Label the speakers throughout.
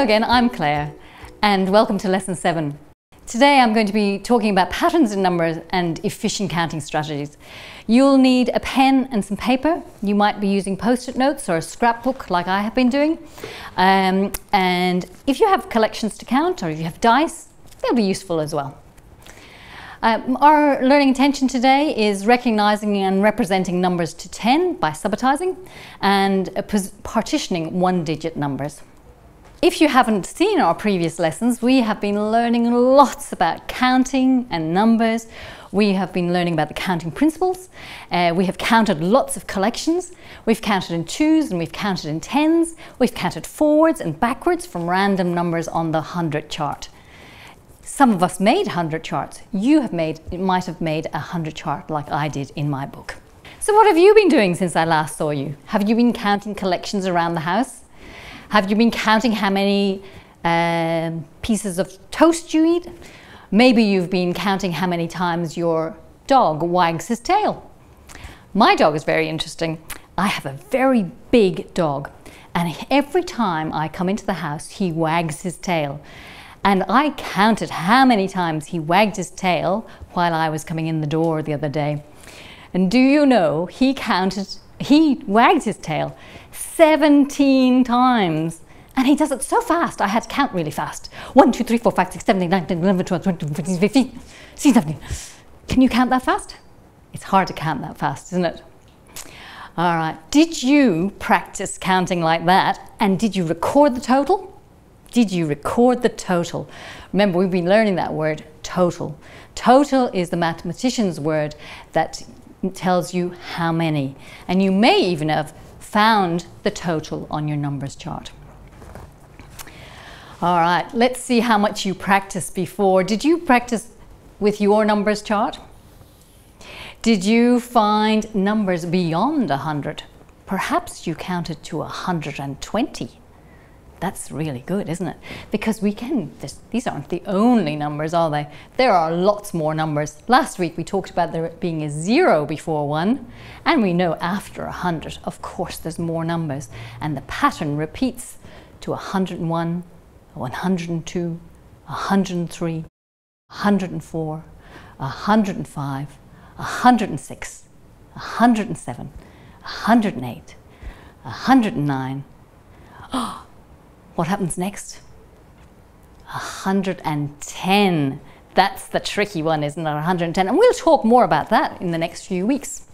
Speaker 1: Hello again, I'm Claire, and welcome to Lesson 7. Today I'm going to be talking about patterns in numbers and efficient counting strategies. You'll need a pen and some paper. You might be using post-it notes or a scrapbook like I have been doing. Um, and if you have collections to count or if you have dice, they'll be useful as well. Um, our learning intention today is recognizing and representing numbers to 10 by subitizing and uh, partitioning one digit numbers. If you haven't seen our previous lessons, we have been learning lots about counting and numbers. We have been learning about the counting principles. Uh, we have counted lots of collections. We've counted in twos and we've counted in tens. We've counted forwards and backwards from random numbers on the hundred chart. Some of us made hundred charts. You have made, might have made a hundred chart like I did in my book. So what have you been doing since I last saw you? Have you been counting collections around the house? Have you been counting how many um, pieces of toast you eat? Maybe you've been counting how many times your dog wags his tail. My dog is very interesting. I have a very big dog and every time I come into the house he wags his tail. And I counted how many times he wagged his tail while I was coming in the door the other day. And do you know, he counted he wagged his tail 17 times. And he does it so fast, I had to count really fast. 1, 2, 3, 4, 5, 6, 7, 8, 9, 10, 11, 12, 13, 14, 15, 16, 17. Can you count that fast? It's hard to count that fast, isn't it? All right, did you practice counting like that? And did you record the total? Did you record the total? Remember, we've been learning that word, total. Total is the mathematician's word that tells you how many. And you may even have found the total on your numbers chart. All right, let's see how much you practiced before. Did you practice with your numbers chart? Did you find numbers beyond 100? Perhaps you counted to 120. That's really good, isn't it? Because we can, these aren't the only numbers, are they? There are lots more numbers. Last week we talked about there being a zero before one, and we know after 100, of course, there's more numbers. And the pattern repeats to 101, 102, 103, 104, 105, 106, 107, 108, 109. Oh, what happens next? 110. That's the tricky one, isn't it? 110. And we'll talk more about that in the next few weeks.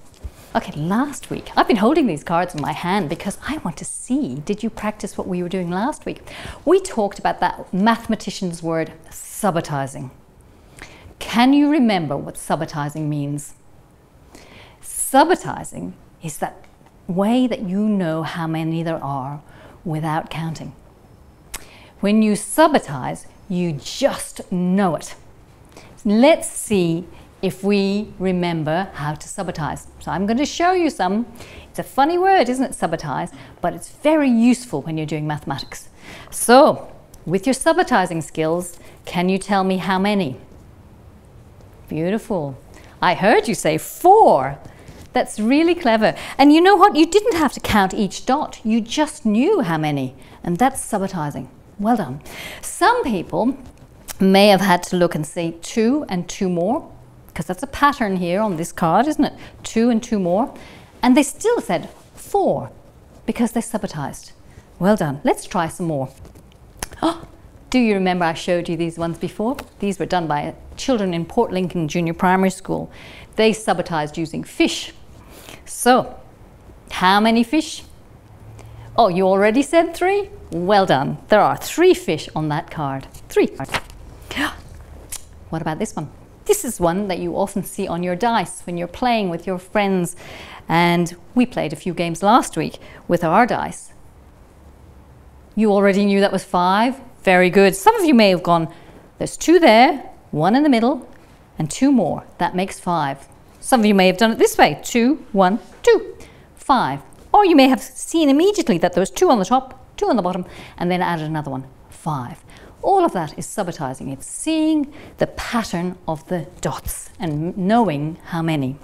Speaker 1: Okay, last week, I've been holding these cards in my hand because I want to see, did you practice what we were doing last week? We talked about that mathematician's word, subitizing. Can you remember what subitizing means? Subitizing is that way that you know how many there are without counting. When you subitize, you just know it. Let's see if we remember how to subitize. So I'm going to show you some. It's a funny word, isn't it, subitize? But it's very useful when you're doing mathematics. So, with your subitizing skills, can you tell me how many? Beautiful. I heard you say four. That's really clever. And you know what? You didn't have to count each dot. You just knew how many. And that's subitizing. Well done. Some people may have had to look and say two and two more, because that's a pattern here on this card, isn't it? Two and two more. And they still said four, because they subitized. Well done. Let's try some more. Oh, do you remember I showed you these ones before? These were done by children in Port Lincoln Junior Primary School. They subitized using fish. So, how many fish? Oh, you already said three? Well done. There are three fish on that card. Three. What about this one? This is one that you often see on your dice when you're playing with your friends. And we played a few games last week with our dice. You already knew that was five? Very good. Some of you may have gone, there's two there, one in the middle, and two more. That makes five. Some of you may have done it this way. Two, one, two, five. Or you may have seen immediately that there was two on the top, two on the bottom, and then added another one, five. All of that is subitizing. It's seeing the pattern of the dots and knowing how many.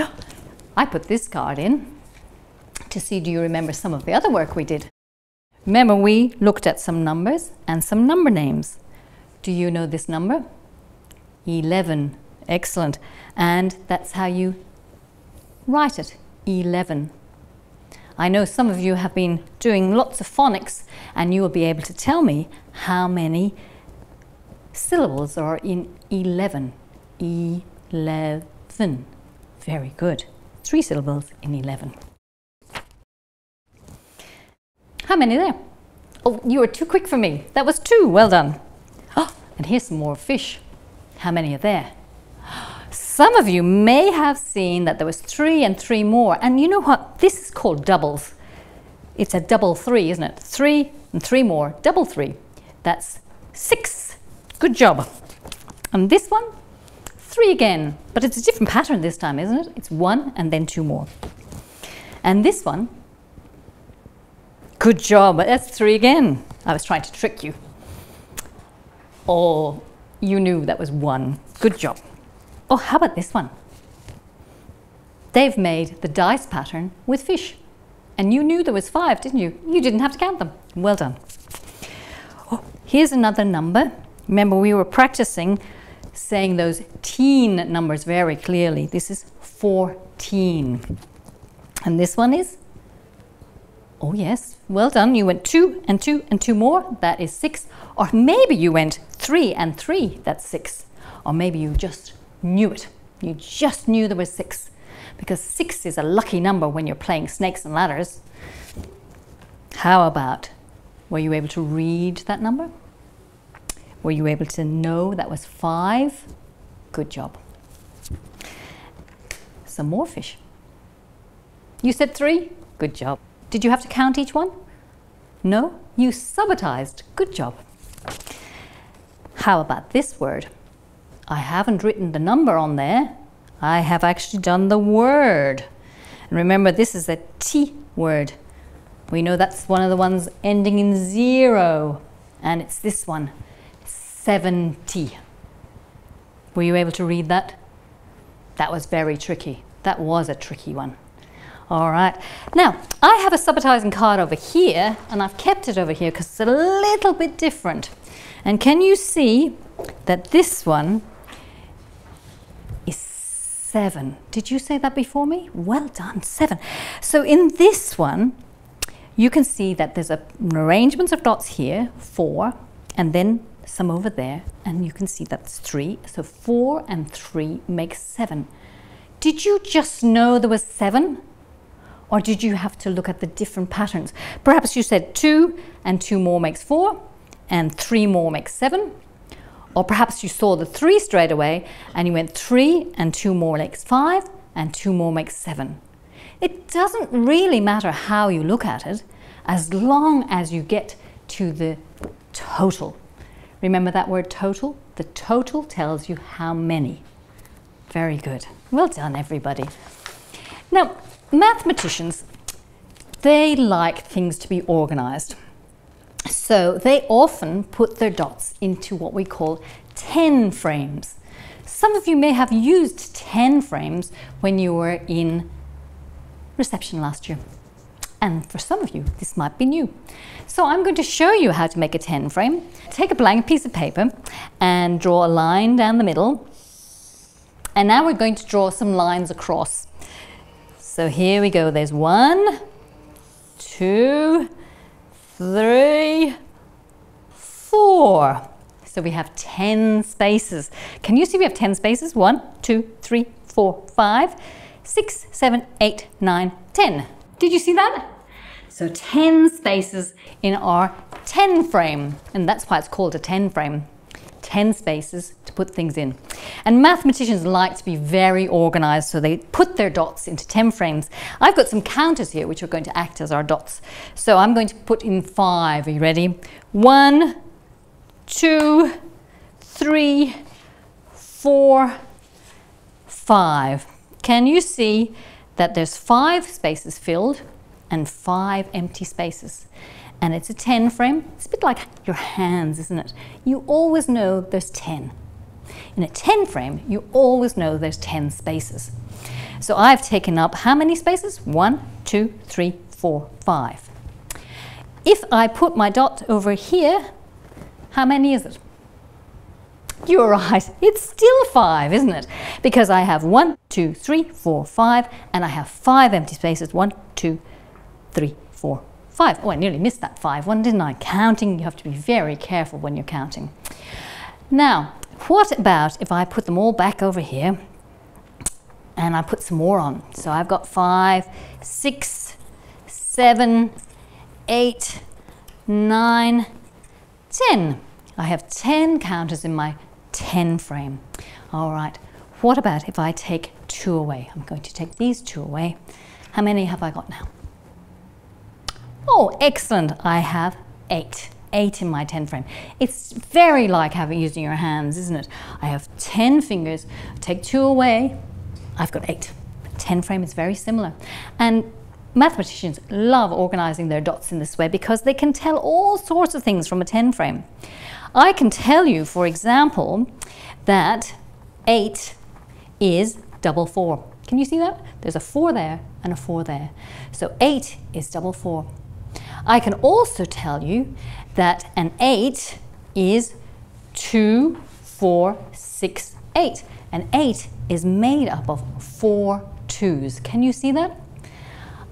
Speaker 1: I put this card in to see do you remember some of the other work we did. Remember, we looked at some numbers and some number names. Do you know this number? 11. Excellent. And that's how you write it 11. I know some of you have been doing lots of phonics and you will be able to tell me how many syllables are in 11. 11. Very good. Three syllables in 11. How many there? Oh, you were too quick for me. That was two. Well done. Oh, and here's some more fish. How many are there? Some of you may have seen that there was three and three more. And you know what? This is called doubles. It's a double three, isn't it? Three and three more, double three. That's six. Good job. And this one, three again. But it's a different pattern this time, isn't it? It's one and then two more. And this one, good job. That's three again. I was trying to trick you. Or you knew that was one. Good job. Oh, how about this one? They've made the dice pattern with fish. And you knew there was five, didn't you? You didn't have to count them. Well done. Oh, here's another number. Remember, we were practicing saying those teen numbers very clearly. This is 14. And this one is? Oh, yes. Well done. You went two and two and two more. That is six. Or maybe you went three and three. That's six. Or maybe you just knew it. You just knew there was six because six is a lucky number when you're playing snakes and ladders. How about, were you able to read that number? Were you able to know that was five? Good job. Some more fish. You said three? Good job. Did you have to count each one? No? You subitized. Good job. How about this word? I haven't written the number on there. I have actually done the word. And remember, this is a T word. We know that's one of the ones ending in zero. And it's this one, 70. Were you able to read that? That was very tricky. That was a tricky one. All right. Now, I have a subitizing card over here, and I've kept it over here because it's a little bit different. And can you see that this one seven. Did you say that before me? Well done, seven. So in this one, you can see that there's a, an arrangement of dots here, four, and then some over there, and you can see that's three. So four and three makes seven. Did you just know there was seven? Or did you have to look at the different patterns? Perhaps you said two and two more makes four, and three more makes seven, or perhaps you saw the three straight away and you went three and two more makes five and two more makes seven. It doesn't really matter how you look at it as long as you get to the total. Remember that word total? The total tells you how many. Very good. Well done, everybody. Now, mathematicians, they like things to be organized. So they often put their dots into what we call 10 frames. Some of you may have used 10 frames when you were in reception last year. And for some of you, this might be new. So I'm going to show you how to make a 10 frame. Take a blank piece of paper and draw a line down the middle. And now we're going to draw some lines across. So here we go. There's one, two, three, four. So we have 10 spaces. Can you see we have 10 spaces? One, two, three, four, five, six, seven, eight, nine, 10. Did you see that? So 10 spaces in our 10 frame, and that's why it's called a 10 frame. 10 spaces to put things in. And mathematicians like to be very organized, so they put their dots into 10 frames. I've got some counters here which are going to act as our dots. So I'm going to put in five. Are you ready? One, two, three, four, five. Can you see that there's five spaces filled and five empty spaces? And it's a 10 frame. It's a bit like your hands, isn't it? You always know there's 10. In a 10 frame, you always know there's 10 spaces. So I've taken up how many spaces? One, two, three, four, five. if I put my dot over here, how many is it? You're right, it's still five, isn't it? Because I have one, two, three, four, five, and I have five empty spaces. One, two, three, four, five. Oh, I nearly missed that five one, didn't I? Counting, you have to be very careful when you're counting. Now, what about if I put them all back over here and I put some more on? So I've got five, six, seven, eight, nine, ten. I have 10 counters in my 10 frame. All right, what about if I take two away? I'm going to take these two away. How many have I got now? Oh, excellent. I have eight. Eight in my 10 frame. It's very like having using your hands, isn't it? I have 10 fingers, take two away, I've got eight. 10 frame is very similar. And mathematicians love organizing their dots in this way because they can tell all sorts of things from a 10 frame. I can tell you, for example, that 8 is double 4. Can you see that? There's a 4 there and a 4 there. So 8 is double 4. I can also tell you that an 8 is 2, 4, 6, 8. An 8 is made up of four twos. Can you see that?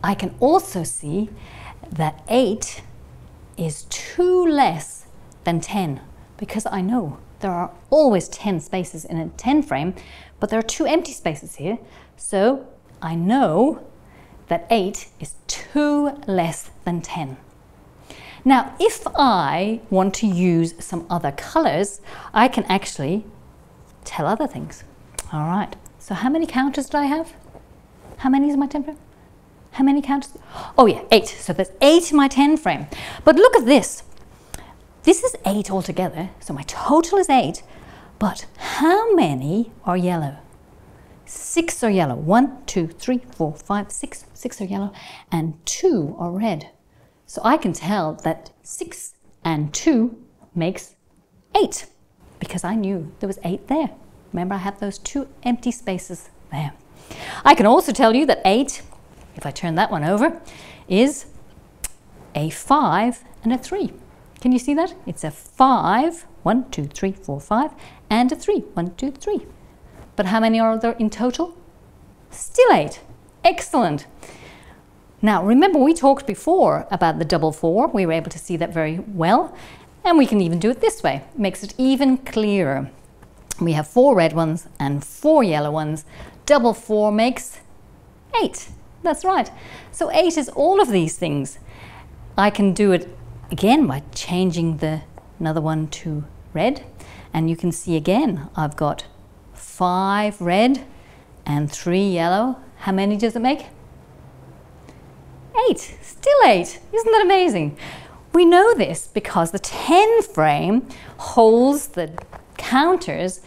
Speaker 1: I can also see that 8 is 2 less than 10 because I know there are always 10 spaces in a 10 frame, but there are two empty spaces here. So I know that 8 is 2 less than 10. Now, if I want to use some other colors, I can actually tell other things. All right, so how many counters do I have? How many is my 10 frame? How many counters? Oh yeah, eight. So there's eight in my 10 frame. But look at this. This is eight altogether, so my total is eight, but how many are yellow? Six are yellow. One, two, three, four, five, six. Six are yellow, and two are red. So I can tell that six and two makes eight, because I knew there was eight there. Remember, I have those two empty spaces there. I can also tell you that eight, if I turn that one over, is a five and a three. Can you see that? It's a five, one, two, three, four, five, and a three, one, two, three. But how many are there in total? Still eight. Excellent. Now, remember we talked before about the double four. We were able to see that very well. And we can even do it this way. It makes it even clearer. We have four red ones and four yellow ones. Double four makes eight. That's right. So eight is all of these things. I can do it again by changing the another one to red and you can see again I've got five red and three yellow how many does it make eight still eight isn't that amazing we know this because the 10 frame holds the counters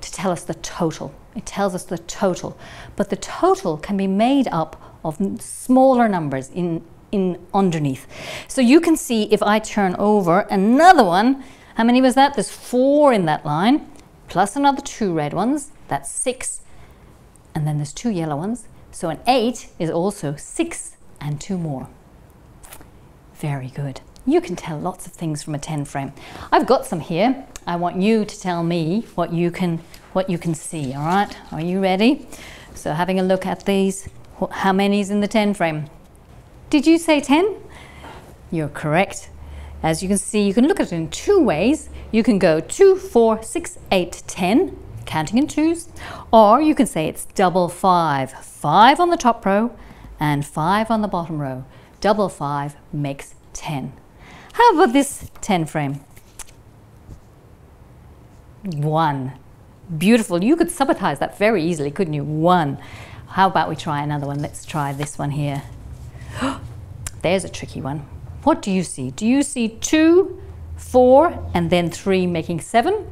Speaker 1: to tell us the total it tells us the total but the total can be made up of smaller numbers in in underneath. So you can see if I turn over another one, how many was that? There's four in that line, plus another two red ones, that's six. And then there's two yellow ones. So an eight is also six and two more. Very good. You can tell lots of things from a 10 frame. I've got some here. I want you to tell me what you can what you can see, all right? Are you ready? So having a look at these, how many's in the 10 frame? Did you say 10? You're correct. As you can see, you can look at it in two ways. You can go 2, 4, 6, 8, 10, counting in twos, or you can say it's double 5. 5 on the top row and 5 on the bottom row. Double 5 makes 10. How about this 10 frame? 1. Beautiful. You could subitize that very easily, couldn't you? 1. How about we try another one? Let's try this one here. There's a tricky one. What do you see? Do you see two, four, and then three making seven?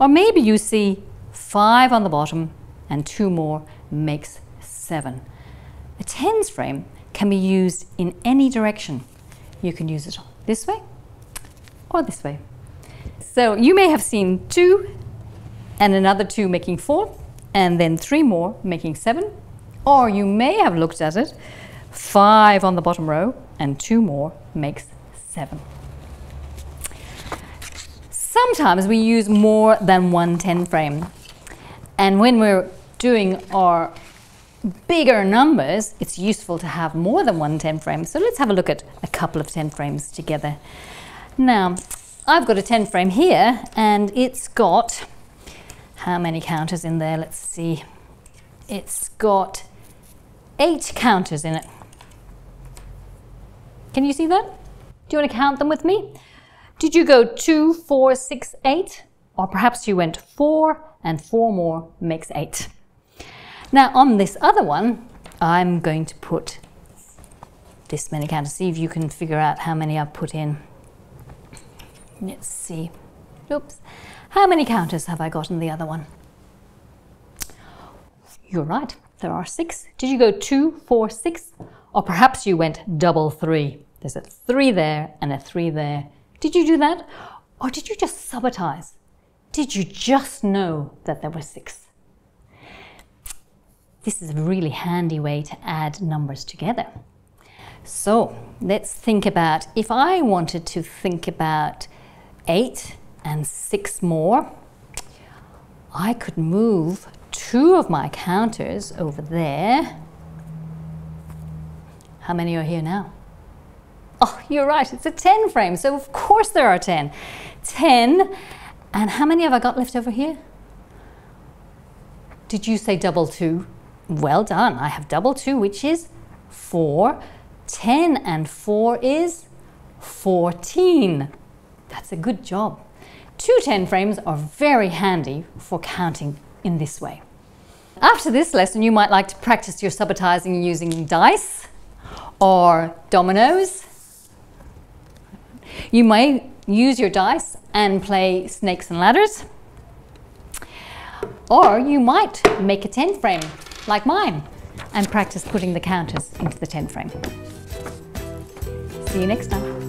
Speaker 1: Or maybe you see five on the bottom and two more makes seven. A tens frame can be used in any direction. You can use it this way or this way. So you may have seen two and another two making four and then three more making seven. Or you may have looked at it five on the bottom row, and two more makes seven. Sometimes we use more than one 10 frame. And when we're doing our bigger numbers, it's useful to have more than one 10 frame. So let's have a look at a couple of 10 frames together. Now, I've got a 10 frame here and it's got, how many counters in there? Let's see. It's got eight counters in it. Can you see that? Do you want to count them with me? Did you go two, four, six, eight? Or perhaps you went four and four more makes eight. Now on this other one, I'm going to put this many counters. See if you can figure out how many I've put in. Let's see. Oops. How many counters have I got in the other one? You're right, there are six. Did you go two, four, six? Or perhaps you went double three. There's a three there and a three there. Did you do that? Or did you just subitize? Did you just know that there were six? This is a really handy way to add numbers together. So let's think about if I wanted to think about eight and six more, I could move two of my counters over there. How many are here now? Oh, you're right, it's a 10 frame, so of course there are 10. 10, and how many have I got left over here? Did you say double two? Well done, I have double two, which is four. 10 and four is 14. That's a good job. Two 10 frames are very handy for counting in this way. After this lesson, you might like to practice your subitizing using dice or dominoes you may use your dice and play snakes and ladders. Or you might make a 10 frame like mine and practice putting the counters into the 10 frame. See you next time.